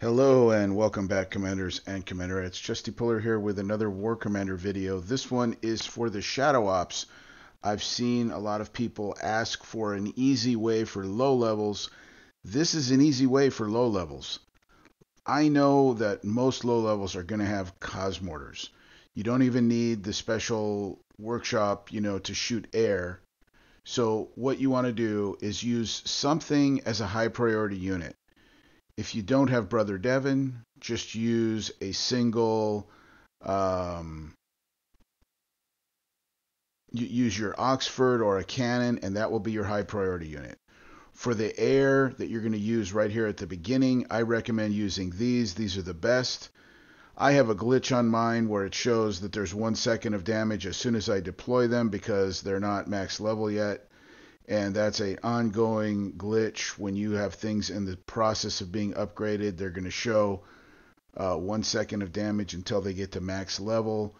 Hello and welcome back Commanders and Commanderettes. Justy Puller here with another War Commander video. This one is for the Shadow Ops. I've seen a lot of people ask for an easy way for low levels. This is an easy way for low levels. I know that most low levels are going to have Cosmortars. You don't even need the special workshop, you know, to shoot air. So what you want to do is use something as a high priority unit. If you don't have Brother Devon, just use a single, um, use your Oxford or a cannon, and that will be your high priority unit. For the air that you're going to use right here at the beginning, I recommend using these. These are the best. I have a glitch on mine where it shows that there's one second of damage as soon as I deploy them because they're not max level yet and that's a ongoing glitch. When you have things in the process of being upgraded they're going to show uh, one second of damage until they get to max level.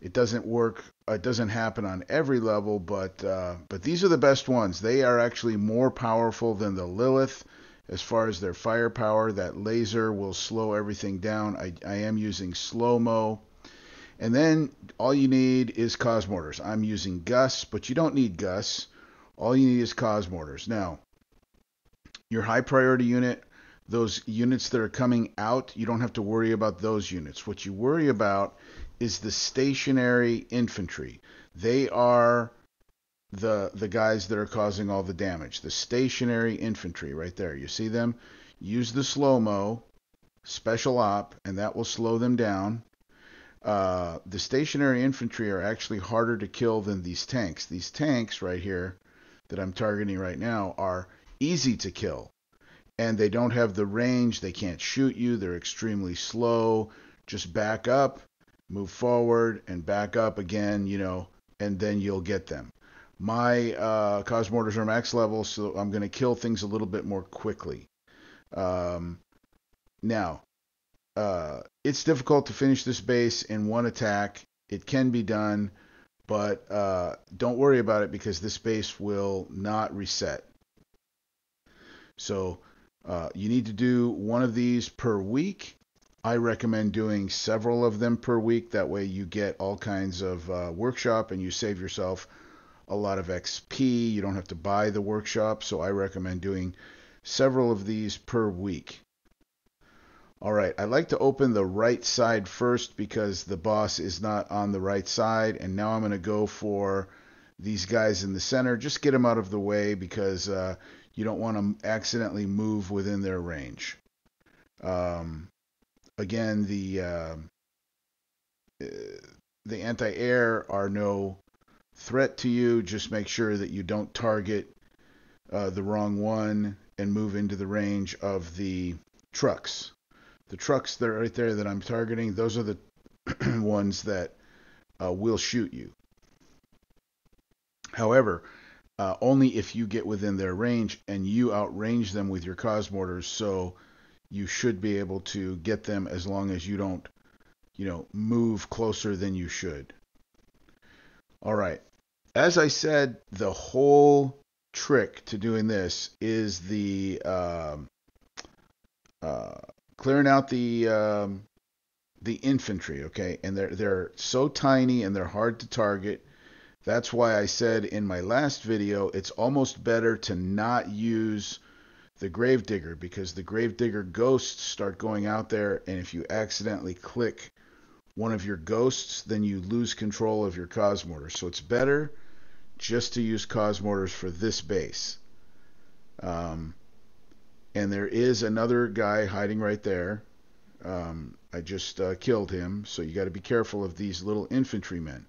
It doesn't work it doesn't happen on every level but uh, but these are the best ones. They are actually more powerful than the lilith. As far as their firepower that laser will slow everything down. I, I am using slow mo and then all you need is cosmortars. I'm using gus but you don't need gus all you need is Cosmortars. Now, your high priority unit, those units that are coming out, you don't have to worry about those units. What you worry about is the stationary infantry. They are the the guys that are causing all the damage. The stationary infantry right there. You see them? Use the slow-mo, special op, and that will slow them down. Uh, the stationary infantry are actually harder to kill than these tanks. These tanks right here that I'm targeting right now are easy to kill. And they don't have the range, they can't shoot you, they're extremely slow. Just back up, move forward, and back up again, you know, and then you'll get them. My uh, Cosmortars are max level, so I'm going to kill things a little bit more quickly. Um, now, uh, it's difficult to finish this base in one attack. It can be done but uh, don't worry about it because this base will not reset. So uh, you need to do one of these per week. I recommend doing several of them per week. That way you get all kinds of uh, workshop and you save yourself a lot of XP. You don't have to buy the workshop. So I recommend doing several of these per week. All right, I like to open the right side first because the boss is not on the right side. And now I'm going to go for these guys in the center. Just get them out of the way because uh, you don't want to accidentally move within their range. Um, again, the uh, the anti-air are no threat to you. Just make sure that you don't target uh, the wrong one and move into the range of the trucks the trucks that are right there that I'm targeting, those are the ones that uh, will shoot you. However, uh, only if you get within their range and you outrange them with your Cosmortars, so you should be able to get them as long as you don't, you know, move closer than you should. All right. As I said, the whole trick to doing this is the um, uh, clearing out the um, the infantry, okay? And they're they're so tiny and they're hard to target. That's why I said in my last video it's almost better to not use the gravedigger because the gravedigger ghosts start going out there and if you accidentally click one of your ghosts then you lose control of your cosmortar. So it's better just to use cosmortars for this base. Um, and there is another guy hiding right there. Um, I just uh, killed him, so you got to be careful of these little infantrymen.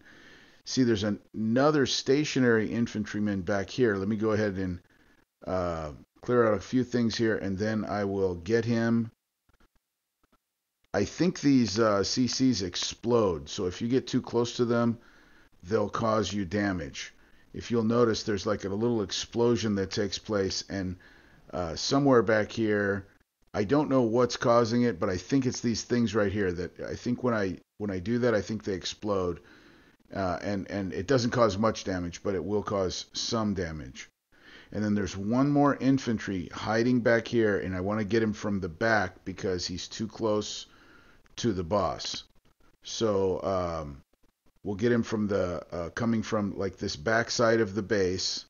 See, there's an, another stationary infantryman back here. Let me go ahead and uh, clear out a few things here, and then I will get him. I think these uh, CCs explode, so if you get too close to them, they'll cause you damage. If you'll notice, there's like a little explosion that takes place, and uh, somewhere back here. I don't know what's causing it, but I think it's these things right here that I think when I when I do that, I think they explode, uh, and and it doesn't cause much damage, but it will cause some damage. And then there's one more infantry hiding back here, and I want to get him from the back because he's too close to the boss. So um, we'll get him from the uh, coming from like this back side of the base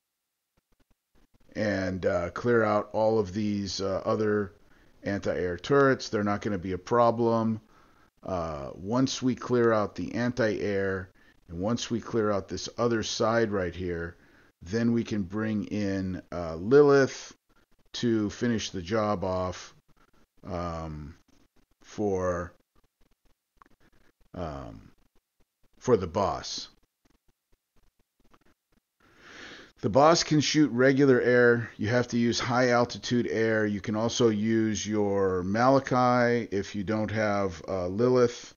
and uh, clear out all of these uh, other anti-air turrets. They're not going to be a problem. Uh, once we clear out the anti-air and once we clear out this other side right here, then we can bring in uh, Lilith to finish the job off um, for um, for the boss. The boss can shoot regular air. You have to use high altitude air. You can also use your Malachi if you don't have uh, Lilith.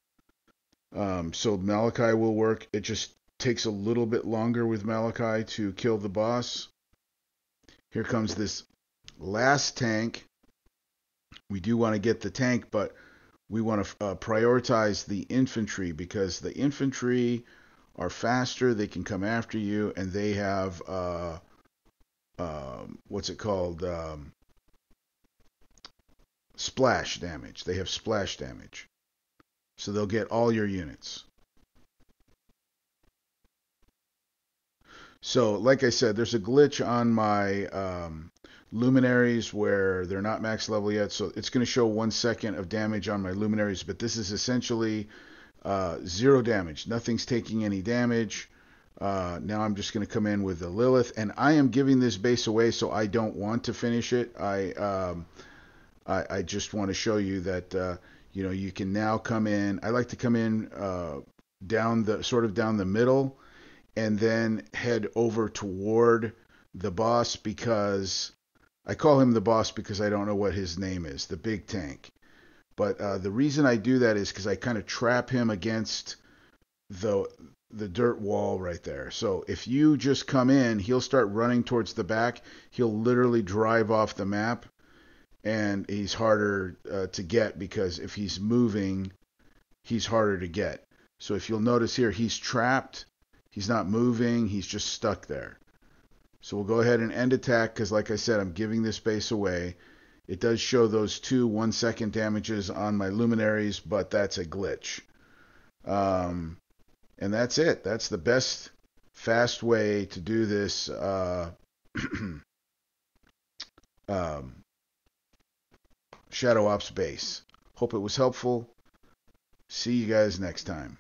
Um, so Malachi will work. It just takes a little bit longer with Malachi to kill the boss. Here comes this last tank. We do want to get the tank, but we want to uh, prioritize the infantry because the infantry are faster, they can come after you, and they have uh, uh, what's it called? Um, splash damage. They have splash damage. So they'll get all your units. So, like I said, there's a glitch on my um, luminaries where they're not max level yet. So it's going to show one second of damage on my luminaries, but this is essentially uh, zero damage. Nothing's taking any damage. Uh, now I'm just going to come in with the Lilith, and I am giving this base away, so I don't want to finish it. I um, I, I, just want to show you that uh, you know you can now come in. I like to come in uh, down the sort of down the middle, and then head over toward the boss because I call him the boss because I don't know what his name is, the big tank. But uh, the reason I do that is because I kind of trap him against the the dirt wall right there. So if you just come in, he'll start running towards the back. He'll literally drive off the map, and he's harder uh, to get because if he's moving, he's harder to get. So if you'll notice here, he's trapped. He's not moving. He's just stuck there. So we'll go ahead and end attack because, like I said, I'm giving this base away. It does show those two one second damages on my luminaries, but that's a glitch. Um, and that's it. That's the best fast way to do this uh, um, Shadow Ops base. Hope it was helpful. See you guys next time.